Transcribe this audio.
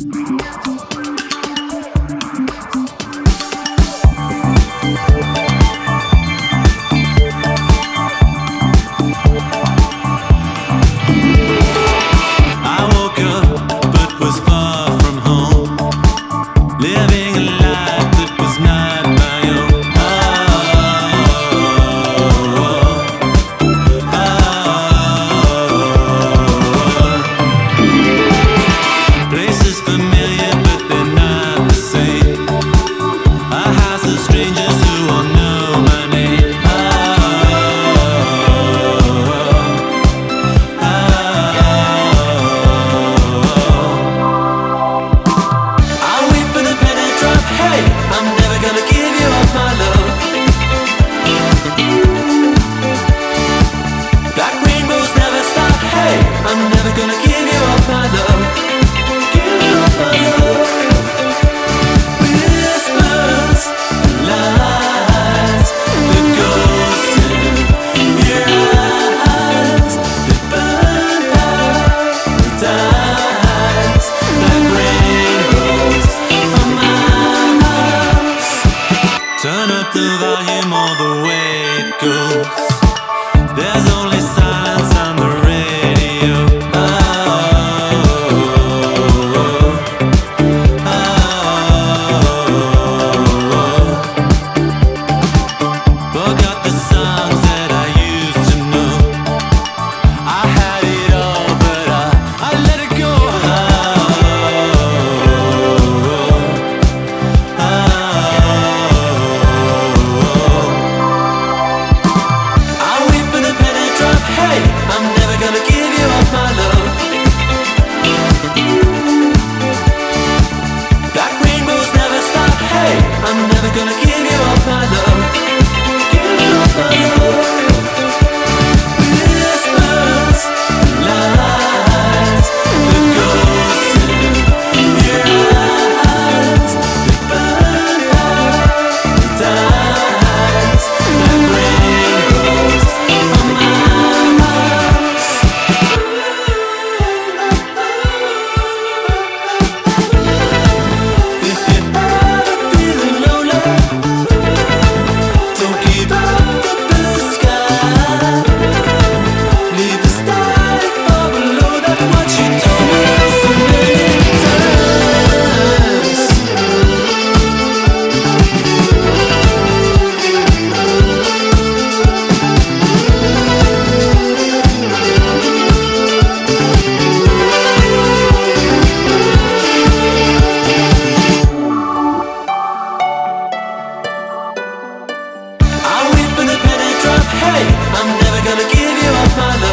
Oh. I'm never gonna give you up my love.